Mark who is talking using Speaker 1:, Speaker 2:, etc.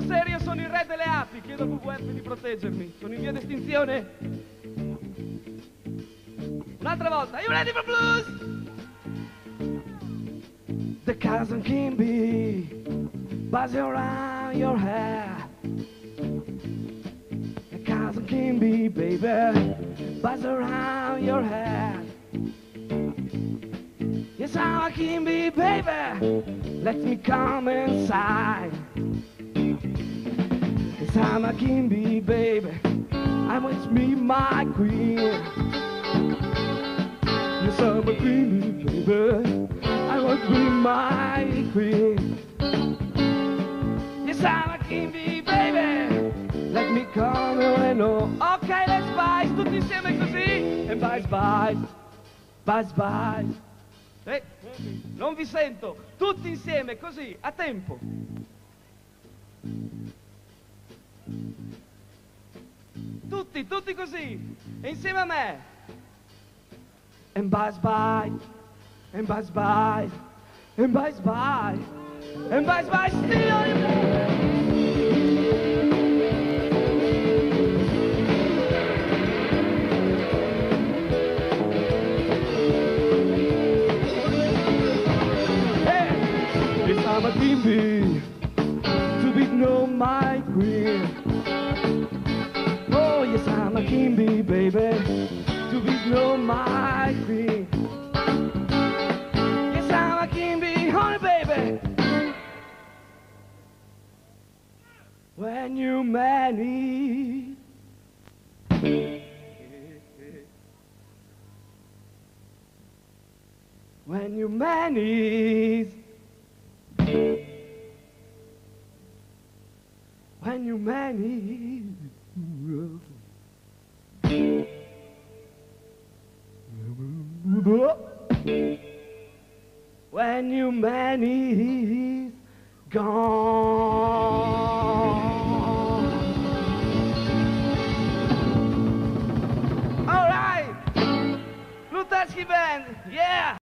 Speaker 1: Questa sera io sono il re delle api, chiedo al WWF di proteggermi. Sono in via d'estinzione. Un'altra volta, are you ready for blues? The cousin can be buzzing around your hair. The cousin can be, baby, buzz around your head. Yes, how I can be, baby. Let me come inside. I'm a can be, baby. I must be my queen. Yes, I'm a queen, baby. I must be my queen. Yes, I'm a bee, baby. Let me come and know. Ok, let's spice, tutti insieme così. E bye, bye. Bye, bye. Eh, non vi sento. Tutti insieme così, a tempo. Tutti, tutti così. Insieme a me. And bye, bye. And bye, bye. And bye, bye. And bye, bye. Still. Bee, baby, to be no my queen. Yes, I'm a king bee, honey, baby. When you marry. When you marry. When you marry. When your money is gone.